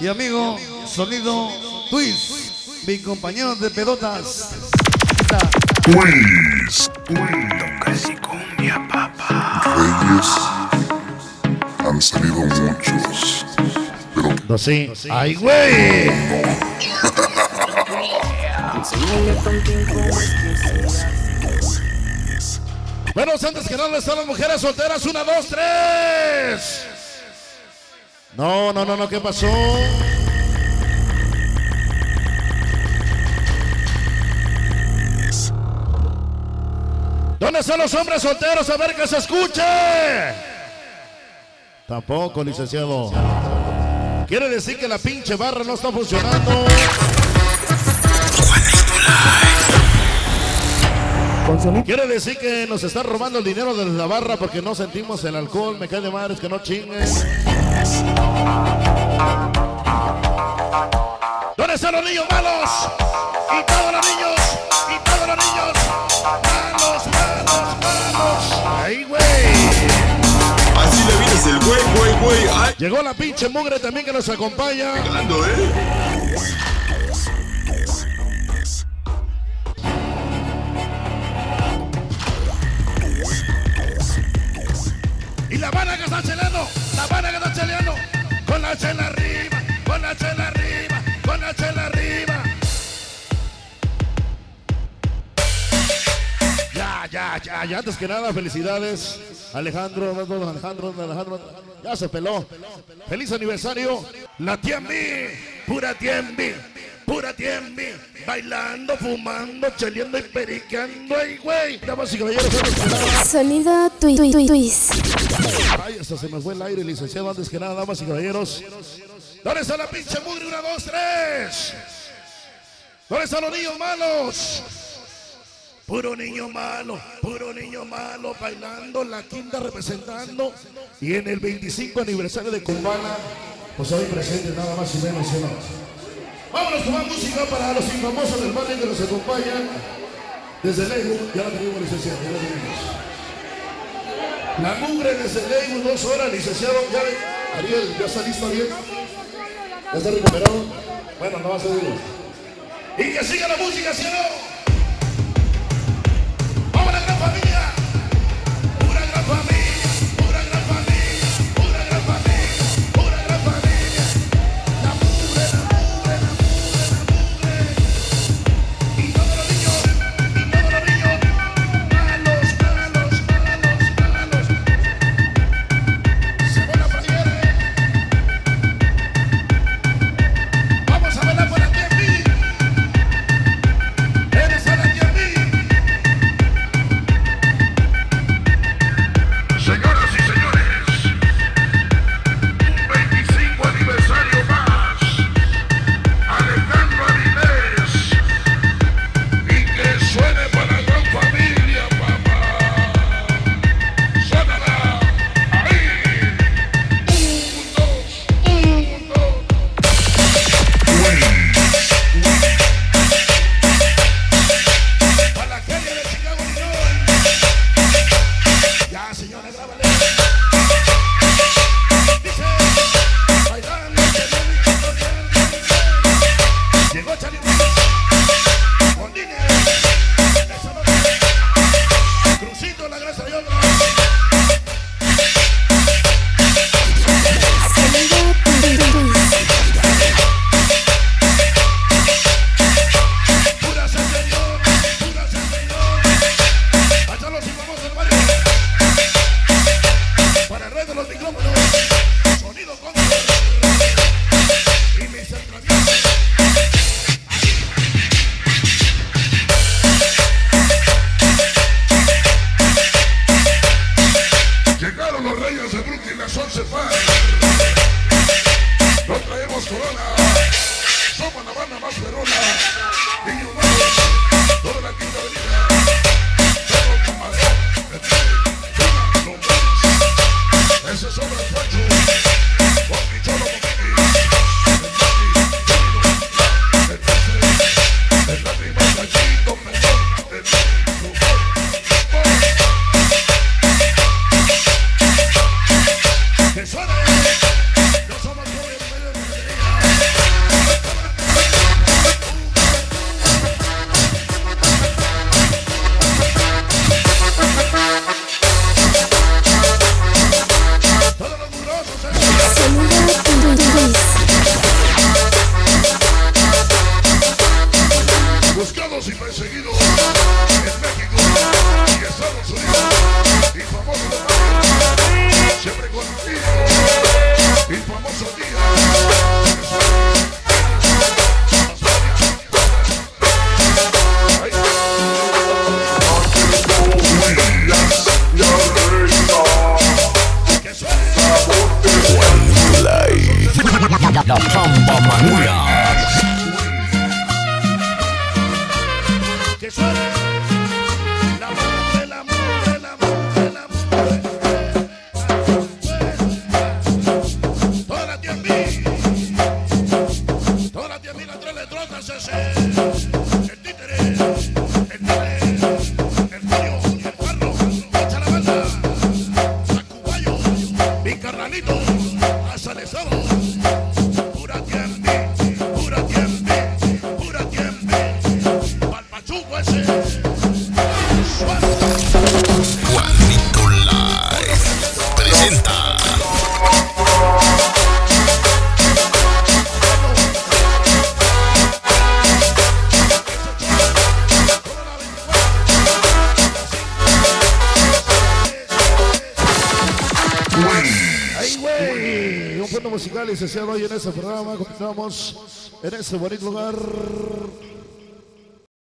y amigo Sonido Twist, mi compañero de pedotas. Twist. Casi cumbia, papá. Reyes han salido muchos, pero No, sí. ¡Ay, güey! Bueno, antes que nada están las mujeres solteras. Una, dos, tres. No, no, no, no, ¿qué pasó? ¿Dónde están los hombres solteros? A ver que se escuche. Tampoco, licenciado. Quiere decir que la pinche barra no está funcionando. Quiere decir que nos están robando el dinero desde la barra porque no sentimos el alcohol. Me cae de madres que no ¿Dónde están los niños malos? Y todos los niños, y todos los niños. Malos, malos, malos. Ahí, güey. Así le vienes el güey, güey, güey. Ay, Llegó la pinche mugre también que nos acompaña. ¿eh? Ya, ya, antes que nada, felicidades. Alejandro, Alejandro, Alejandro, ya se peló. Feliz aniversario. La Tiembi, pura Tiembi, pura Tiembi. Bailando, fumando, cheleando y periqueando. ¡Ay, güey! Damas y caballeros. Sonido twi- twi- twist. Ay, hasta se me fue el aire, licenciado. Antes que nada, damas y caballeros. ¿Dónde está la pinche mugre? Una, dos, tres. ¿Dónde están los niños malos? Puro niño malo, puro niño malo, bailando, la quinta representando. Y en el 25 aniversario de Cumbana, pues hoy presente nada más y menos. ¿sí o no? Vámonos con más música para los infamosos del barrio que nos acompañan. Desde Lego, ya la tenemos, licenciado, ya la tenemos. La mugre desde Leywood, dos horas, licenciado. Ya, Ariel, ¿ya está listo bien? ¿Ya está recuperado? Bueno, no va a ser. Y que siga la música, ¿sí seguido en México y Estados Unidos. Famoso siempre La Famba Manula. La voz del amor, de la muerte, la muerte, toda tia a toda ti a mí, las tres letros se hace, el títere, el muerto, el río y el palo, echa la banda, sacobayo, mi carranito, ha sale solo. musical, licenciado, hoy en este programa. Continuamos en este bonito lugar.